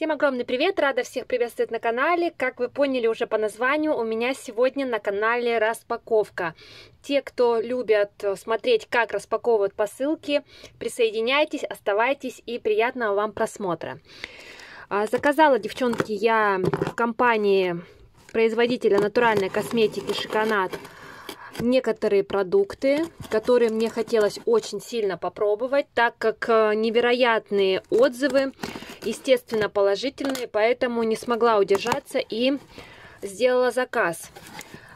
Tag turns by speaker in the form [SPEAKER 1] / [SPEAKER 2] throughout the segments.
[SPEAKER 1] Всем огромный привет, рада всех приветствовать на канале. Как вы поняли уже по названию, у меня сегодня на канале распаковка. Те, кто любят смотреть, как распаковывают посылки, присоединяйтесь, оставайтесь и приятного вам просмотра. А, заказала, девчонки, я в компании производителя натуральной косметики Шиконат некоторые продукты, которые мне хотелось очень сильно попробовать, так как э, невероятные отзывы естественно, положительные, поэтому не смогла удержаться и сделала заказ.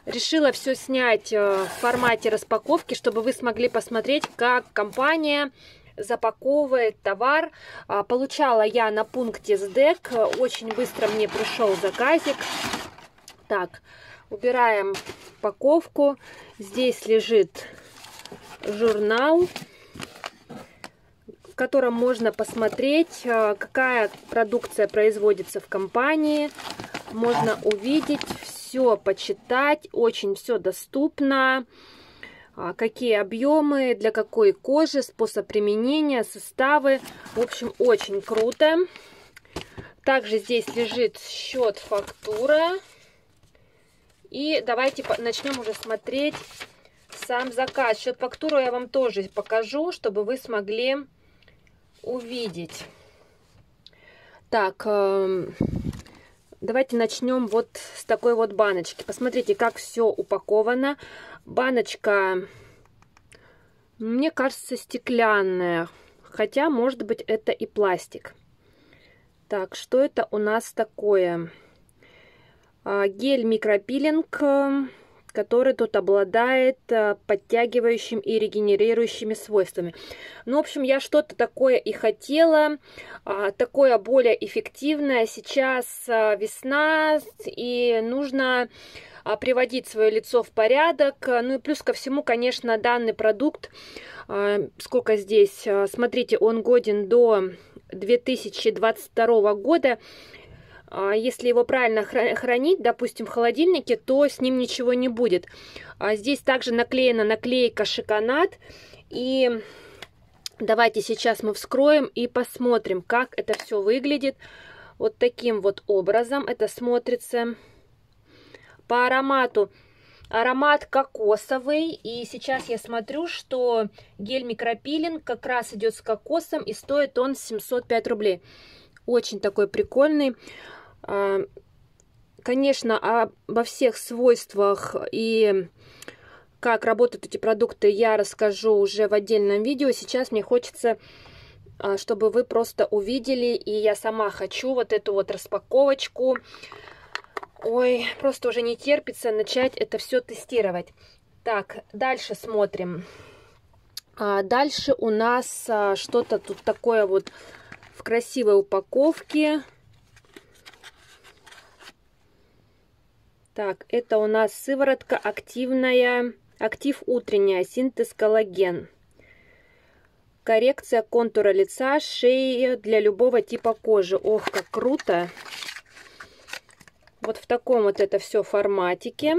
[SPEAKER 1] Решила все снять э, в формате распаковки, чтобы вы смогли посмотреть, как компания запаковывает товар. А, получала я на пункте СДЭК. Очень быстро мне пришел заказик. Так, убираем упаковку. Здесь лежит журнал в котором можно посмотреть, э, какая продукция производится в компании. Можно увидеть, все почитать, очень все доступно. А, какие объемы, для какой кожи, способ применения, составы. В общем, очень круто. Также здесь лежит счет фактура. И давайте начнем уже смотреть сам заказ. Счет фактуру я вам тоже покажу, чтобы вы смогли увидеть. Так, эм, давайте начнем вот с такой вот баночки. Посмотрите, как все упаковано. Баночка, мне кажется, стеклянная. Хотя, может быть, это и пластик. Так, что это у нас такое? А, гель микропилинг который тут обладает э, подтягивающим и регенерирующими свойствами. Ну, в общем, я что-то такое и хотела, а, такое более эффективное. Сейчас э, весна, и нужно а, приводить свое лицо в порядок. Ну и плюс ко всему, конечно, данный продукт, а, сколько здесь, смотрите, он годен до 2022 года. А если его правильно хранить, допустим, в холодильнике, то с ним ничего не будет. А здесь также наклеена наклейка «Шоконат». И давайте сейчас мы вскроем и посмотрим, как это все выглядит. Вот таким вот образом это смотрится. По аромату аромат кокосовый. И сейчас я смотрю, что гель микропилинг как раз идет с кокосом и стоит он 705 рублей. Очень такой прикольный. А, конечно, обо всех свойствах и как работают эти продукты я расскажу уже в отдельном видео. Сейчас мне хочется, а, чтобы вы просто увидели, и я сама хочу вот эту вот распаковочку. Ой, просто уже не терпится начать это все тестировать. Так, дальше смотрим. А дальше у нас что-то тут такое вот в красивой упаковке. Так, это у нас сыворотка активная, актив утренняя, синтез коллаген. Коррекция контура лица, шеи для любого типа кожи. Ох, как круто! Вот в таком вот это все форматике.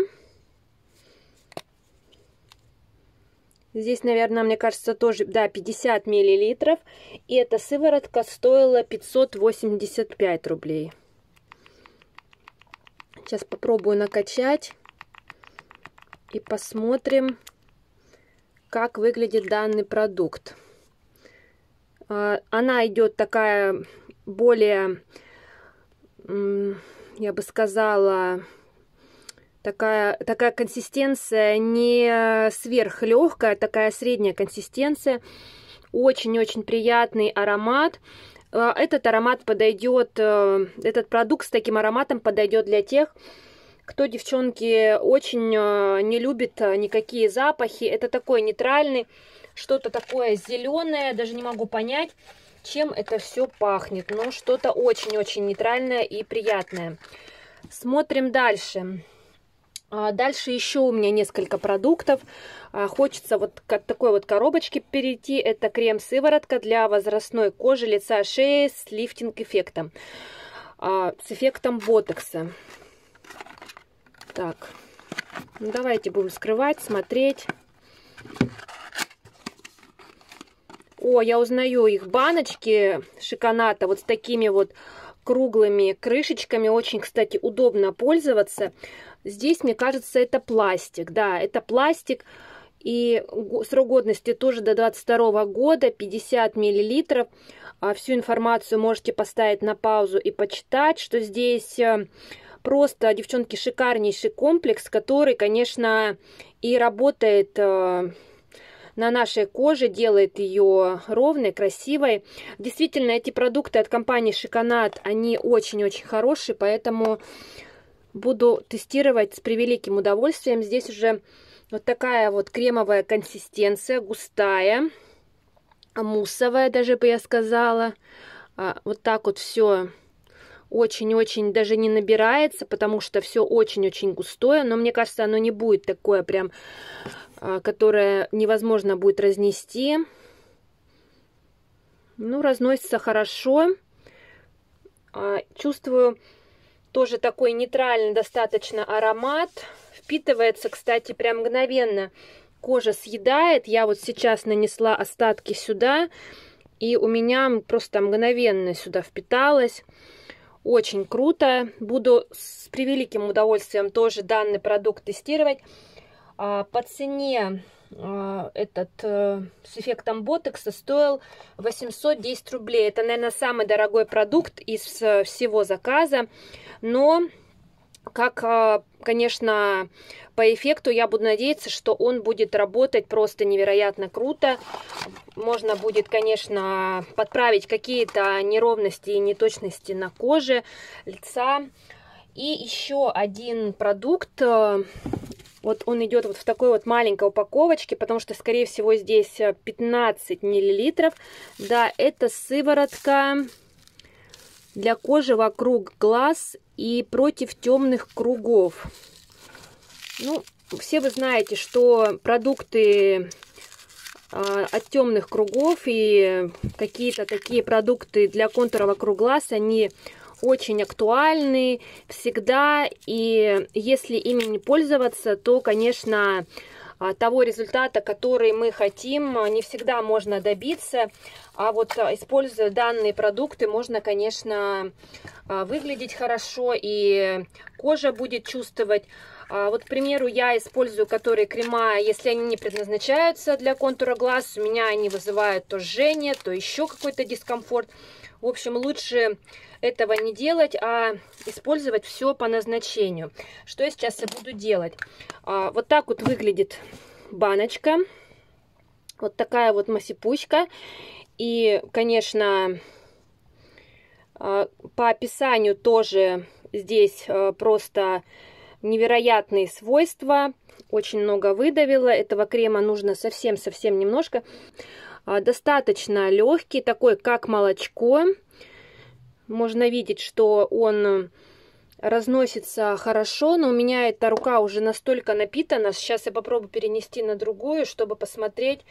[SPEAKER 1] Здесь, наверное, мне кажется, тоже, да, 50 миллилитров. И эта сыворотка стоила 585 рублей. Сейчас попробую накачать и посмотрим, как выглядит данный продукт. А, она идет такая более, я бы сказала, такая, такая консистенция не сверхлегкая, такая средняя консистенция. Очень-очень приятный аромат. А, этот аромат подойдет, э, этот продукт с таким ароматом подойдет для тех, кто, девчонки, очень э, не любит никакие запахи. Это такой нейтральный, что-то такое зеленое, даже не могу понять, чем это все пахнет. Но что-то очень-очень нейтральное и приятное. Смотрим дальше. А дальше еще у меня несколько продуктов. А, хочется вот к такой вот коробочке перейти. Это крем-сыворотка для возрастной кожи, лица, шеи с лифтинг-эффектом. А, с эффектом ботокса. Так, ну давайте будем скрывать, смотреть. О, я узнаю их баночки шиконата вот с такими вот круглыми крышечками. Очень, кстати, удобно пользоваться. Здесь, мне кажется, это пластик. Да, это пластик. И срок годности тоже до 22 года, 50 миллилитров. А всю информацию можете поставить на паузу и почитать, что здесь э, просто, девчонки, шикарнейший комплекс, который, конечно, и работает э, на нашей коже, делает ее ровной, красивой. Действительно, эти продукты от компании Шиконат, они очень-очень хорошие, поэтому буду тестировать с превеликим удовольствием. Здесь уже вот такая вот кремовая консистенция, густая, муссовая даже бы я сказала. А, вот так вот все очень-очень даже не набирается, потому что все очень-очень густое, но мне кажется, оно не будет такое прям, которое невозможно будет разнести. Ну, разносится хорошо. А, чувствую тоже такой нейтральный достаточно аромат. Впитывается, кстати, прям мгновенно. Кожа съедает. Я вот сейчас нанесла остатки сюда, и у меня просто мгновенно сюда впиталось. Очень круто. Буду с превеликим удовольствием тоже данный продукт тестировать. А, по цене а, этот э, с эффектом ботекса стоил 810 рублей. Это, наверное, самый дорогой продукт из э, всего заказа. Но как, а, конечно, по эффекту я буду надеяться, что он будет работать просто невероятно круто. Можно будет, конечно, подправить какие-то неровности и неточности на коже, лица. И еще один продукт, э, вот он идет вот в такой вот маленькой упаковочке, потому что, скорее всего, здесь 15 миллилитров. Да, это сыворотка для кожи вокруг глаз и против темных кругов. Ну, все вы знаете, что продукты а, от темных кругов и какие-то такие продукты для контура вокруг глаз, они очень актуальны всегда. И если ими не пользоваться, то, конечно, а, того результата, который мы хотим, не всегда можно добиться. А вот а, используя данные продукты, можно, конечно, а, выглядеть хорошо, и кожа будет чувствовать. Вот, к примеру, я использую которые крема, если они не предназначаются для контура глаз, у меня они вызывают то жжение, то еще какой-то дискомфорт. В общем, лучше этого не делать, а использовать все по назначению. Что я сейчас и буду делать. А, вот так вот выглядит баночка. Вот такая вот масипучка. И, конечно, а, по описанию тоже здесь а, просто невероятные свойства. Очень много выдавила. Этого крема нужно совсем-совсем немножко. Достаточно легкий, такой как молочко. Можно видеть, что он разносится хорошо, но у меня эта рука уже настолько напитана. Сейчас я попробую перенести на другую, чтобы посмотреть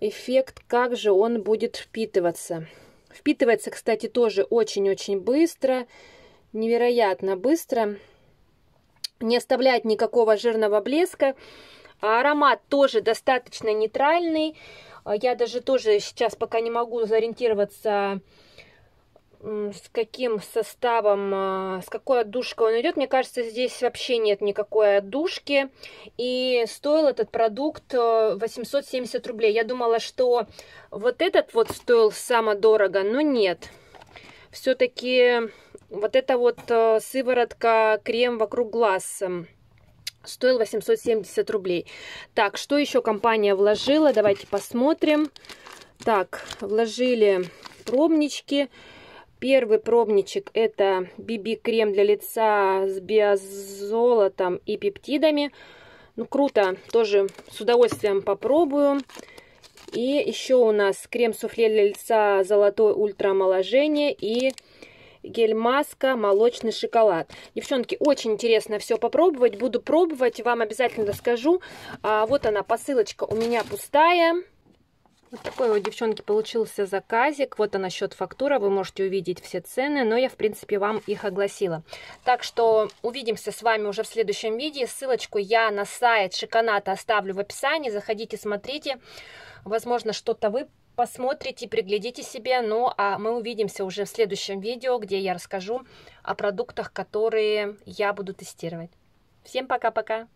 [SPEAKER 1] эффект, как же он будет впитываться. Впитывается, кстати, тоже очень-очень быстро, невероятно быстро. Не оставляет никакого жирного блеска. А аромат тоже достаточно нейтральный. Я даже тоже сейчас пока не могу сориентироваться, с каким составом, а, с какой отдушкой он идет. Мне кажется, здесь вообще нет никакой отдушки. И стоил этот продукт 870 э, рублей. Я думала, что вот этот вот стоил самое дорого, но нет. Все-таки вот эта вот э, сыворотка крем вокруг глаз эм, стоил 870 рублей. Так, что еще компания вложила? Давайте посмотрим. Так, вложили пробнички. Первый пробничек это BB-крем для лица с биозолотом и пептидами. Ну, круто, тоже с удовольствием попробую. И еще у нас крем-суфле для лица золотой ультрамоложение и гель-маска молочный шоколад. Девчонки, очень интересно все попробовать. Буду пробовать, вам обязательно расскажу. А, вот она, посылочка у меня пустая. Вот такой вот, девчонки, получился заказик. Вот она счет фактура, вы можете увидеть все цены, но я, в принципе, вам их огласила. Так что увидимся с вами уже в следующем видео. Ссылочку я на сайт Шиканата оставлю в описании. Заходите, смотрите. Возможно, что-то вы посмотрите, приглядите себе. Ну, а мы увидимся уже в следующем видео, где я расскажу о продуктах, которые я буду тестировать. Всем пока-пока!